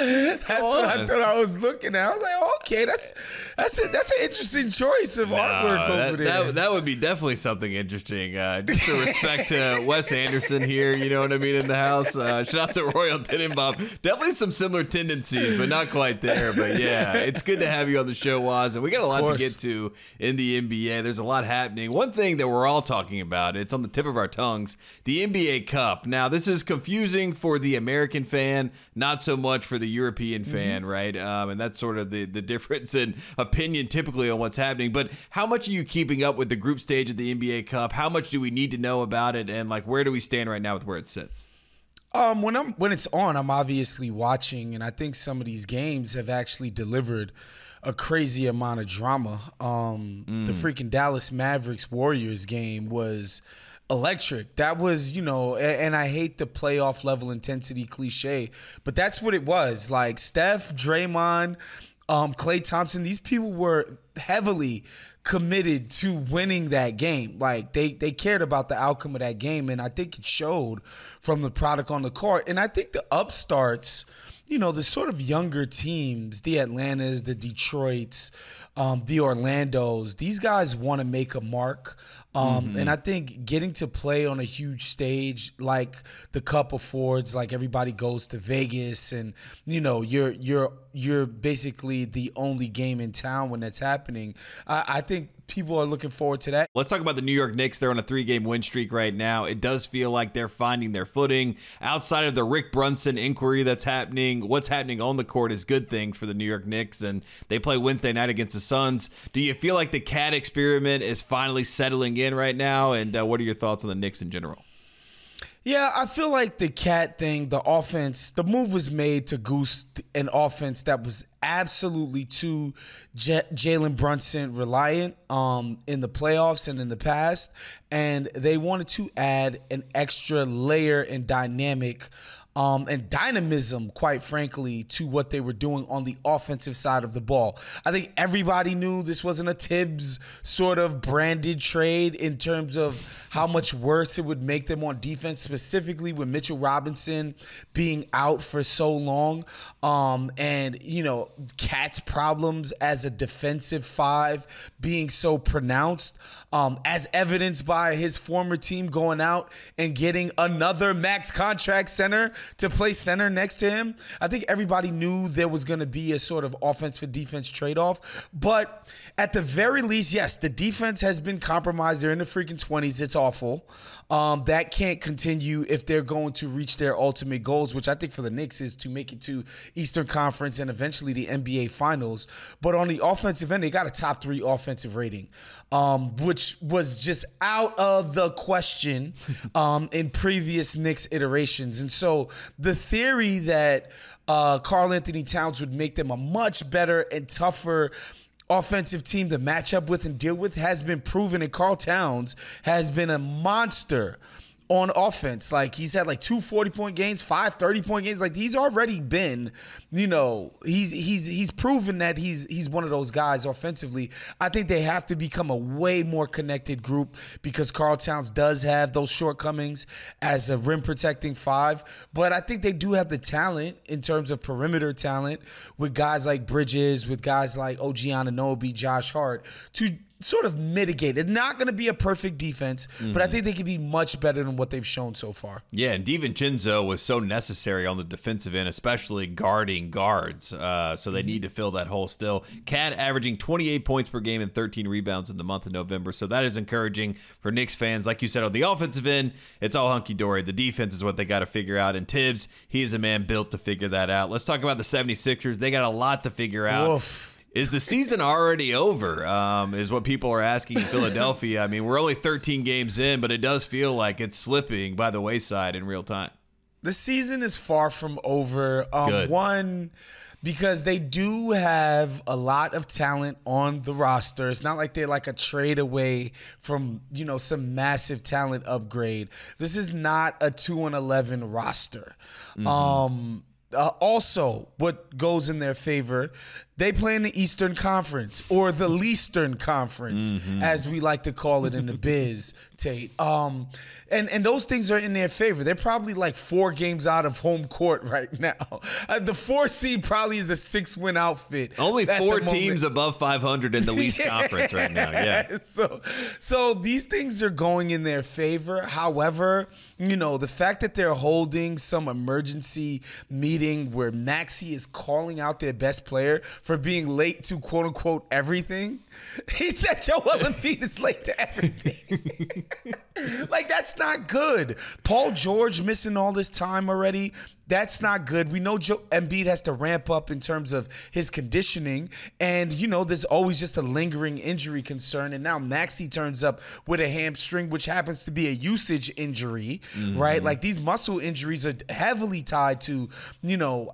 Speaker 3: That's what I thought I was looking at. I was like, okay, that's that's a, that's an interesting choice of artwork
Speaker 1: No,
Speaker 3: over
Speaker 1: Uh, that,
Speaker 3: there.
Speaker 1: That, that would be definitely something interesting. Uh, just to respect to Wes Anderson here, you know what I mean, in the house. Uh, shout out to Royal Tenenbaum. Definitely some similar tendencies, but not quite there. But yeah, it's good to have you on the show, Waz. And we got a lot to get to in the NBA. There's a lot happening. One thing that we're all talking about, it's on the tip of our tongues, the NBA Cup. Now, this is confusing for the American fan, not so much for the European fan, right? Um, and that's sort of the, the difference in opinion typically on what's happening. But how much are you keeping up with the group stage of the NBA Cup? How much do we need to know about it? And like, where do we stand right now with where it sits?
Speaker 3: Um, when I'm when it's on, I'm obviously watching, and I think some of these games have actually delivered a crazy amount of drama. Um, the freaking Dallas Mavericks Warriors game was electric. That was, you know, and, I hate the playoff level intensity cliche, but that's what it was. Like Steph, Draymond, um, Klay Thompson, these people were heavily committed to winning that game. Like they they cared about the outcome of that game, and I think it showed from the product on the court. And I think the upstarts, you know, the sort of younger teams, the Atlantas, the Detroits, um, the Orlando's, these guys want to make a mark. Um, And I think getting to play on a huge stage like the Cup affords, like everybody goes to Vegas, and you know you're you're you're basically the only game in town when that's happening. I, I think people are looking forward to that.
Speaker 1: Let's talk about the New York Knicks. They're on a three game win streak right now. It does feel like they're finding their footing. Outside of the Rick Brunson inquiry that's happening, what's happening on the court is good things for the New York Knicks, and they play Wednesday night against the Suns. Do you feel like the KAT experiment is finally settling in right now? And uh, what are your thoughts on the Knicks in general?
Speaker 3: Yeah, I feel like the KAT thing, the offense, the move was made to goose an offense that was absolutely too J- Jalen Brunson reliant um, in the playoffs and in the past, and they wanted to add an extra layer and dynamic um, and dynamism, quite frankly, to what they were doing on the offensive side of the ball. I think everybody knew this wasn't a Thibs sort of branded trade in terms of how much worse it would make them on defense, specifically with Mitchell Robinson being out for so long. Um, and, you know, KAT's problems as a defensive five being so pronounced, um, as evidenced by his former team going out and getting another max contract center to play center next to him. I think everybody knew there was going to be a sort of offense for defense trade off. But at the very least, yes, the defense has been compromised. They're in the freaking 20s. It's awful. Um, that can't continue if they're going to reach their ultimate goals, which I think for the Knicks is to make it to Eastern Conference and eventually the NBA Finals. But on the offensive end, they got a top three offensive rating, um, which was just out of the question um, in previous Knicks iterations. And so the theory that uh, Karl-Anthony Towns would make them a much better and tougher offensive team to match up with and deal with has been proven, and Karl Towns has been a monster on offense. Like he's had like two 40 point games, five 30 point games. Like he's already been, you know, he's he's he's proven that he's he's one of those guys offensively. I think they have to become a way more connected group because Karl Towns does have those shortcomings as a rim protecting five. But I think they do have the talent in terms of perimeter talent with guys like Bridges, with guys like OG Anunoby, Josh Hart to sort of mitigated. Not going to be a perfect defense, mm-hmm. but I think they can be much better than what they've shown so far.
Speaker 1: Yeah, and DiVincenzo was so necessary on the defensive end, especially guarding guards. Uh, so they mm-hmm. need to fill that hole still. KAT averaging 28 points per game and 13 rebounds in the month of November. So that is encouraging for Knicks fans. Like you said, on the offensive end, it's all hunky dory. The defense is what they got to figure out. And Thibs, he's a man built to figure that out. Let's talk about the 76ers. They got a lot to figure out. Oof is the season already over? Um, is what people are asking in Philadelphia. I mean, we're only 13 games in, but it does feel like it's slipping by the wayside in real time.
Speaker 3: The season is far from over. Um. One, because they do have a lot of talent on the roster. It's not like they're like a trade away from, you know, some massive talent upgrade. This is not a 2 and 11 roster. Mm-hmm. Um, uh, also, what goes in their favor they play in the Eastern Conference or the Leastern Conference, mm-hmm. as we like to call it in the biz, Tate. Um, and and those things are in their favor. They're probably like four games out of home court right now. Uh, the four seed probably is a six win outfit.
Speaker 1: Only four teams above 500 in the Least yeah. Conference right now. Yeah.
Speaker 3: So so these things are going in their favor. However, you know the fact that they're holding some emergency meeting where Maxey is calling out their best player for being late to quote unquote everything. He said Joel Embiid is late to everything. like that's not good. Paul George missing all this time already. That's not good. We know Joe Embiid has to ramp up in terms of his conditioning, and you know there's always just a lingering injury concern. And now Maxey turns up with a hamstring, which happens to be a usage injury, mm-hmm. right? Like these muscle injuries are heavily tied to you know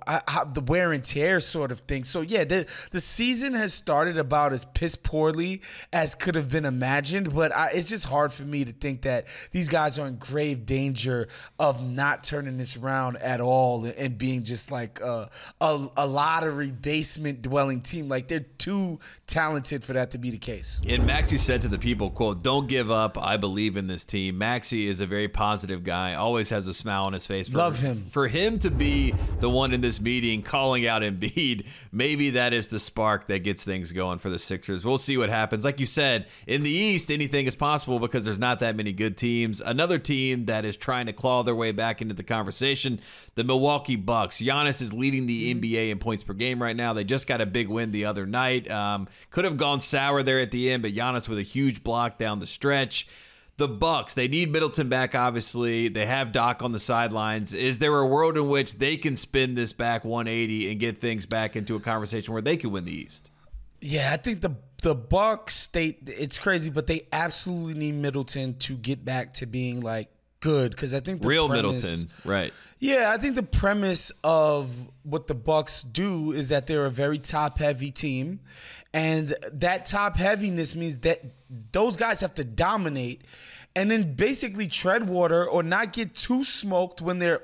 Speaker 3: the wear and tear sort of thing. So yeah, the the season has started about as piss poorly as could have been imagined, but I, it's just hard for me to think that these guys are in grave danger of not turning this around at all and being just like a, a, a lottery basement dwelling team. Like they're too talented for that to be the case.
Speaker 1: And Maxey said to the people, "quote Don't give up. I believe in this team." Maxey is a very positive guy. Always has a smile on his face.
Speaker 3: For, Love him.
Speaker 1: For him to be the one in this meeting calling out Embiid, maybe that is the spark that gets things going for the Sixers. We'll see what happens. Like you said, in the East, anything is possible because there's not that many good teams. Another team that is trying to claw their way back into the conversation, the Milwaukee Bucks. Giannis is leading the NBA in points per game right now. They just got a big win the other night. Um, could have gone sour there at the end, but Giannis with a huge block down the stretch. The Bucks, they need Middleton back. Obviously, they have Doc on the sidelines. Is there a world in which they can spin this back 180 and get things back into a conversation where they could win the East?
Speaker 3: Yeah, I think the the Bucks. They it's crazy, but they absolutely need Middleton to get back to being like good because I think the
Speaker 1: Real
Speaker 3: premise,
Speaker 1: Middleton, right?
Speaker 3: Yeah, I think the premise of what the Bucks do is that they're a very top heavy team, and that top heaviness means that those guys have to dominate, and then basically tread water or not get too smoked when they're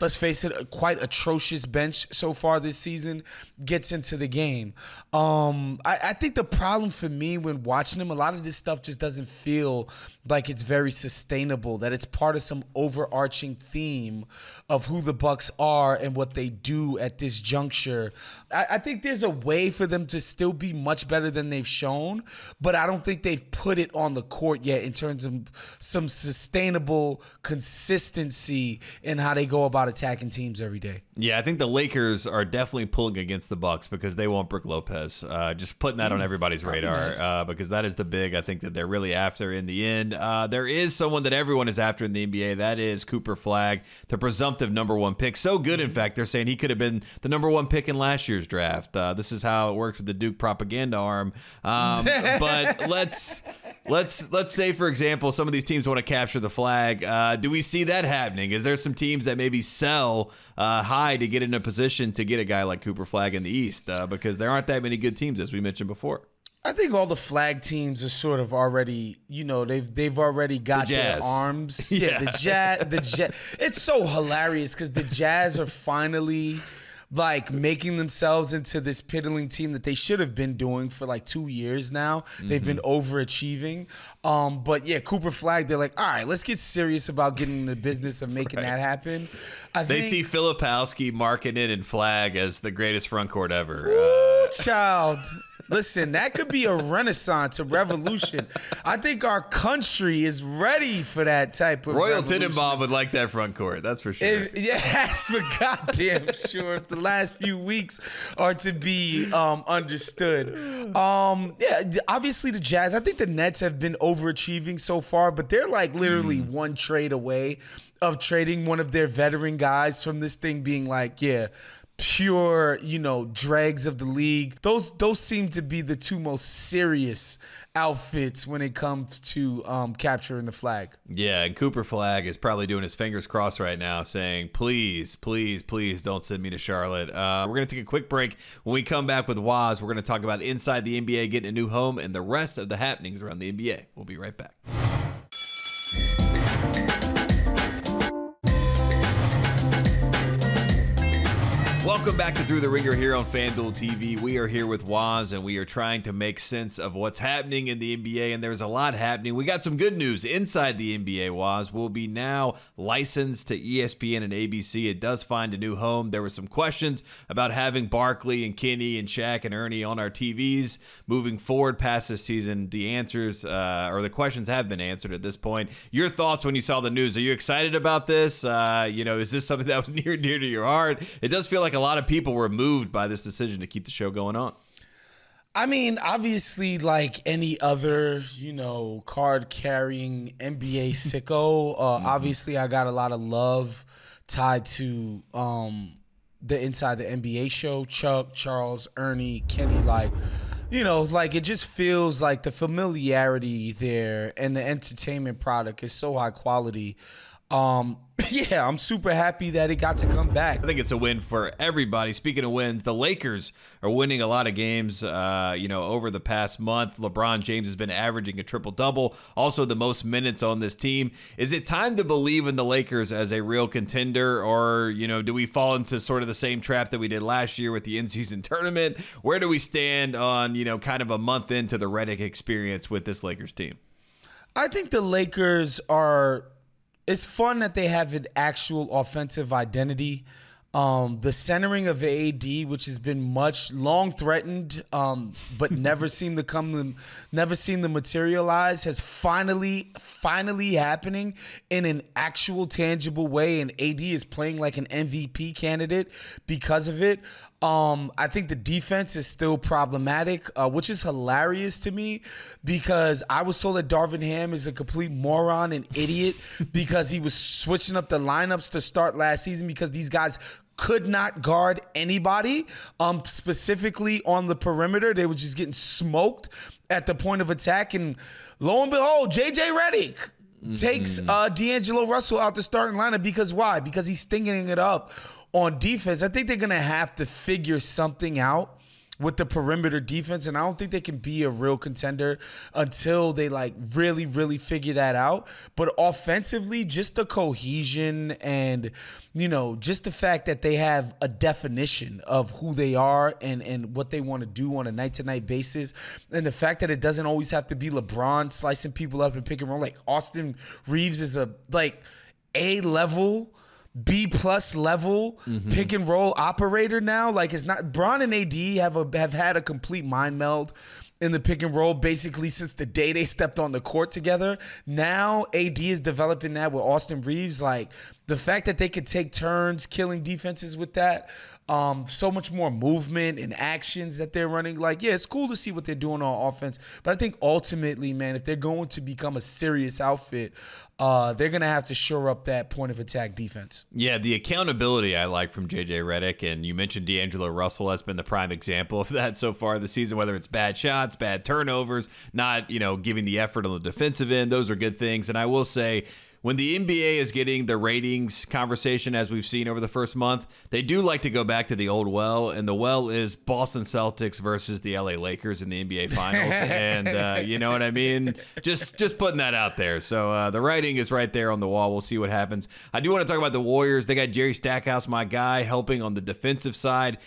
Speaker 3: let's face it, a quite atrocious bench so far this season gets into the game. Um, I, I, think the problem for me when watching him, a lot of this stuff just doesn't feel like it's very sustainable. That it's part of some overarching theme of who the Bucks are and what they do at this juncture. I, I think there's a way for them to still be much better than they've shown, but I don't think they've put it on the court yet in terms of some sustainable consistency in how they go about attacking teams every day.
Speaker 1: Yeah, I think the Lakers are definitely pulling against the Bucks because they want Brook Lopez. Uh, just putting that mm, on everybody's radar nice. uh, because that is the big I think that they're really after in the end. Uh, there is someone that everyone is after in the NBA. That is Cooper Flagg, the presumptive number one pick. So good, in fact, they're saying he could have been the number one pick in last year's draft. Uh, this is how it works with the Duke propaganda arm. Um, but let's let's let's say, for example, some of these teams want to capture the flag. Uh, do we see that happening? Is there some teams that maybe sell uh, high to get in a position to get a guy like Cooper Flagg in the East? Uh, because there aren't that many good teams, as we mentioned before.
Speaker 3: I think all the flag teams are sort of already, you know, they've they've already got
Speaker 1: the
Speaker 3: their arms. yeah. yeah, the jazz, the jazz. It's so hilarious because the Jazz are finally like making themselves into this piddling team that they should have been doing for like two years now. They've been mm-hmm. overachieving. Um, but yeah, Cooper Flagg, they're like, all right, let's get serious about getting in the business of making right. that happen.
Speaker 1: I they think, see Filipowski Markkanen in Flagg as the greatest front court ever.
Speaker 3: Ooh, uh, child. Listen, that could be a renaissance, a revolution. I think our country is ready for that type of
Speaker 1: Royal
Speaker 3: revolution.
Speaker 1: Tenenbaum would like that front court. That's for sure. If,
Speaker 3: yes, for goddamn sure. If the last few weeks are to be um, understood, um, yeah, obviously the Jazz. I think the Nets have been overachieving so far, but they're like literally mm. one trade away of trading one of their veteran guys from this thing being like, yeah, pure, you know, dregs of the league. Those those seem to be the two most serious outfits when it comes to um, capturing the flag.
Speaker 1: Yeah, and Cooper Flagg is probably doing his fingers crossed right now, saying, "Please, please, please, don't send me to Charlotte." Uh, we're gonna take a quick break. When we come back with Waz, we're gonna talk about inside the NBA getting a new home and the rest of the happenings around the NBA. We'll be right back. Welcome back to Thru the Ringer here on FanDuel TV. We are here with Waz and we are trying to make sense of what's happening in the NBA, and there's a lot happening. We got some good news inside the NBA. Waz will be now licensed to ESPN and ABC. It does find a new home. There were some questions about having Barkley and Kenny and Shaq and Ernie on our TVs moving forward past this season. The answers uh, or the questions have been answered at this point. Your thoughts when you saw the news? Are you excited about this? Uh, you know, is this something that was near and dear to your heart? It does feel like a lot of people were moved by this decision to keep the show going on.
Speaker 3: I mean, obviously, like any other, you know, card carrying NBA sicko, uh, mm-hmm. obviously, I got a lot of love tied to um, the Inside the NBA show. Chuck, Charles, Ernie, Kenny, like, you know, like it just feels like the familiarity there and the entertainment product is so high quality. Um, yeah, I'm super happy that it got to come back.
Speaker 1: I think it's a win for everybody. Speaking of wins, the Lakers are winning a lot of games. Uh, you know, over the past month, LeBron James has been averaging a triple double, also the most minutes on this team. Is it time to believe in the Lakers as a real contender, or you know, do we fall into sort of the same trap that we did last year with the in-season tournament? Where do we stand on you know, kind of a month into the Redick experience with this Lakers team?
Speaker 3: I think the Lakers are it's fun that they have an actual offensive identity. Um, the centering of AD, which has been much long threatened, um, but never seemed to come, never seemed to materialize, has finally, finally happening in an actual tangible way. And AD is playing like an MVP candidate because of it. Um, I think the defense is still problematic, uh, which is hilarious to me because I was told that Darvin Ham is a complete moron and idiot because he was switching up the lineups to start last season because these guys could not guard anybody, um, specifically on the perimeter. They were just getting smoked at the point of attack. And lo and behold, JJ Redick takes uh, D'Angelo Russell out the starting lineup because why? Because he's stinging it up on defense. I think they're gonna have to figure something out with the perimeter defense, and I don't think they can be a real contender until they like really, really figure that out. But offensively, just the cohesion and you know, just the fact that they have a definition of who they are and and what they want to do on a night to night basis, and the fact that it doesn't always have to be LeBron slicing people up and picking roll. Like Austin Reaves is a like a level B plus level mm-hmm. pick and roll operator now. Like it's not Bron and AD have a have had a complete mind meld in the pick and roll basically since the day they stepped on the court together. Now AD is developing that with Austin Reaves. Like the fact that they could take turns killing defenses with that, um, so much more movement and actions that they're running. Like, yeah, it's cool to see what they're doing on offense. But I think ultimately, man, if they're going to become a serious outfit, uh, they're going to have to shore up that point of attack defense.
Speaker 1: Yeah, the accountability I like from JJ Redick, and you mentioned D'Angelo Russell has been the prime example of that so far this season, whether it's bad shots, bad turnovers, not, you know, giving the effort on the defensive end. Those are good things. And I will say, when the NBA is getting the ratings conversation as we've seen over the first month, they do like to go back to the old well, and the well is Boston Celtics versus the LA Lakers in the NBA Finals, and uh, you know what I mean. Just just putting that out there. So uh, the writing is right there on the wall. We'll see what happens. I do want to talk about the Warriors. They got Jerry Stackhouse, my guy, helping on the defensive side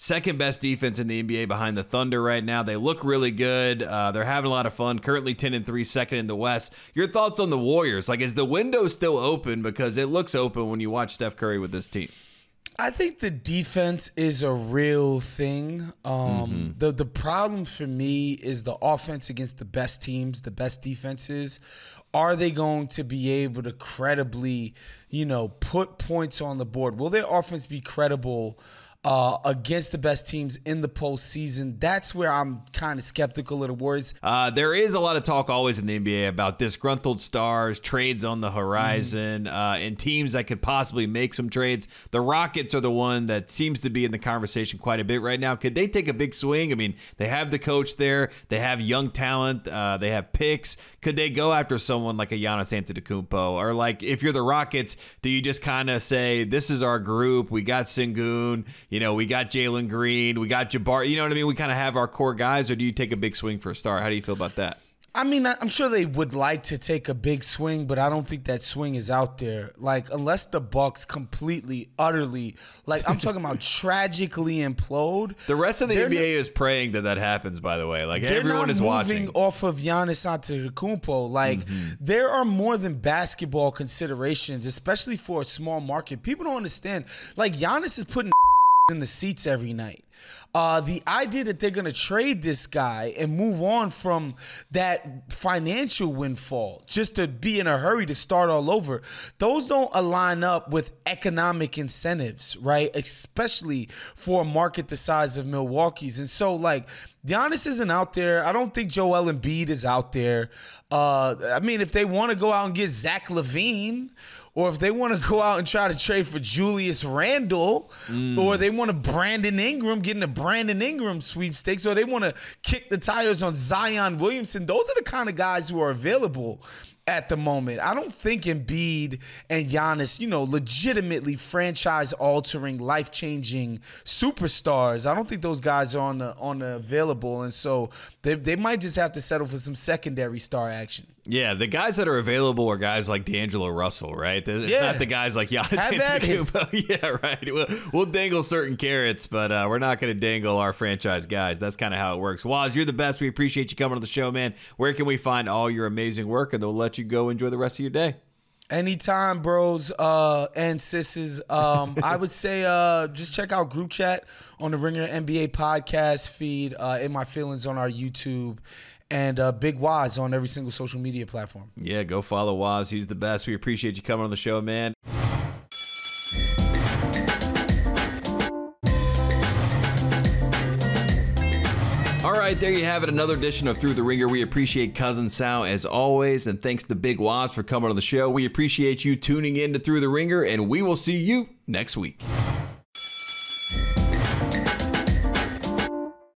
Speaker 1: second best defense in the NBA behind the Thunder right now. They look really good. Uh, they're having a lot of fun. Currently 10 and 3, second in the West. Your thoughts on the Warriors? Like, is the window still open? Because it looks open when you watch Steph Curry with this team.
Speaker 3: I think the defense is a real thing. Um, mm-hmm. The the problem for me is the offense against the best teams, the best defenses. Are they going to be able to credibly, you know, put points on the board? Will their offense be credible? Uh, against the best teams in the postseason. That's where I'm kind of skeptical of the Warriors.
Speaker 1: Uh, there is a lot of talk always in the NBA about disgruntled stars, trades on the horizon, mm-hmm. uh, and teams that could possibly make some trades. The Rockets are the one that seems to be in the conversation quite a bit right now. Could they take a big swing? I mean, they have the coach there, they have young talent, uh, they have picks. Could they go after someone like a Giannis Antetokounmpo, or like if you're the Rockets, do you just kind of say, "This is our group. We got Sengun." You know, we got Jalen Green, we got Jabari. You know what I mean? We kind of have our core guys, or do you take a big swing for a star? How do you feel about that?
Speaker 3: I mean, I'm sure they would like to take a big swing, but I don't think that swing is out there. Like, unless the Bucks completely, utterly, like I'm talking about tragically implode.
Speaker 1: The rest of the NBA is praying that that happens. By the way, like everyone is watching.
Speaker 3: off of Giannis Antetokounmpo. Like, mm-hmm. there are more than basketball considerations, especially for a small market. People don't understand. Like, Giannis is putting in the seats every night. Uh, the idea that they're going to trade this guy and move on from that financial windfall just to be in a hurry to start all over, those don't align up with economic incentives, right? Especially for a market the size of Milwaukee's. And so, like, Giannis isn't out there. I don't think Joel Embiid is out there. Uh, I mean, if they want to go out and get Zach LaVine or if they want to go out and try to trade for Julius Randle, mm. or they want to Brandon Ingram, getting a Brandon Ingram sweepstakes, or they want to kick the tires on Zion Williamson, those are the kind of guys who are available at the moment. I don't think Embiid and Giannis, you know, legitimately franchise altering, life changing superstars. I don't think those guys are on the on the available, and so they they might just have to settle for some secondary star action.
Speaker 1: Yeah, the guys that are available are guys like D'Angelo Russell, right? It's yeah. not the guys like Giannis. yeah, right. We'll, we'll, dangle certain carrots, but uh, we're not going to dangle our franchise guys. That's kind of how it works. Waz, you're the best. We appreciate you coming on the show, man. Where can we find all your amazing work? And they'll let you go enjoy the rest of your day.
Speaker 3: Anytime, bros uh, and sisses. Um, I would say uh, just check out group chat on the Ringer NBA podcast feed, uh, in my feelings on our YouTube, and uh, Big Waz on every single social media platform.
Speaker 1: Yeah, go follow Waz. He's the best. We appreciate you coming on the show, man. All right, there you have it. Another edition of Thru the Ringer. We appreciate Cousin Sal as always, and thanks to Big Waz for coming on the show. We appreciate you tuning in to Thru the Ringer, and we will see you next week.